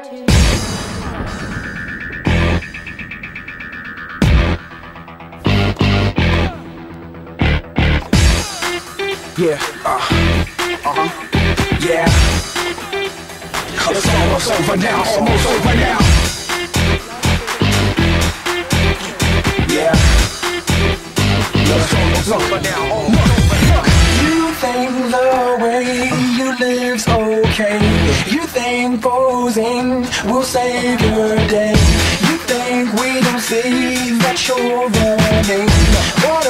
Yeah, uh, uh-huh, yeah. It's almost over now, almost over now. Yeah. It's almost over now, almost over now. You think the way you live's okay. You think for losing will save your day. You think we don't see that you're running? What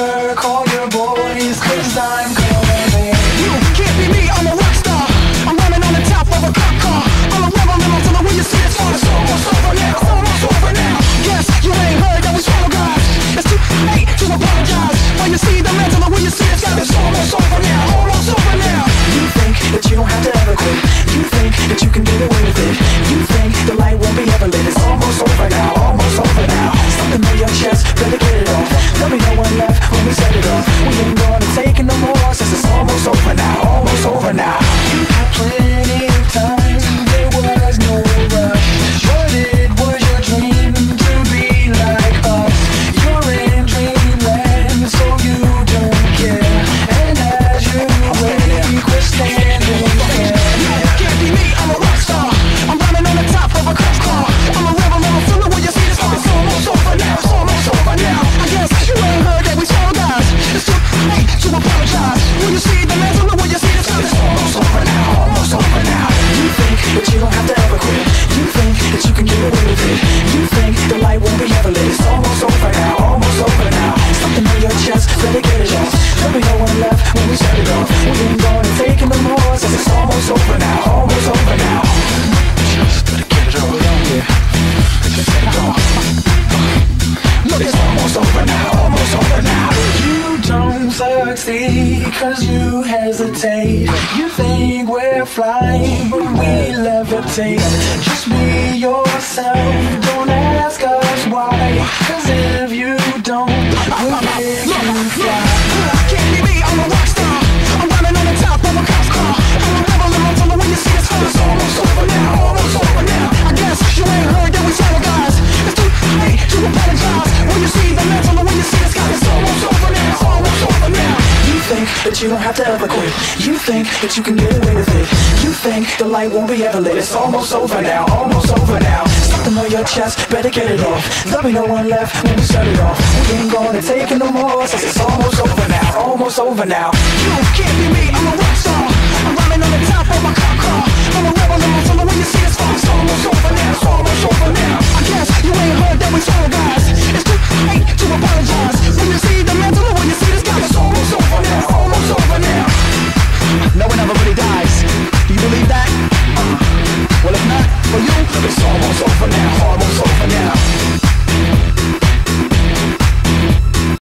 when we shut it off we ain't going and faking no more Since it's almost over now, almost over now Just get it over here Just get it off Look, it's almost over now, almost over now You don't succeed Cause you hesitate You think we're flying But we levitate Just be yourself Don't ask us. that you don't have to ever quit. You think that you can get away with it. You think the light won't be ever lit. It's almost over now, almost over now. Something on your chest, better get it off. There'll be no one left when we shut it off. We ain't gonna take it no more, it's almost over now, almost over now. You can't be me, I'm a rock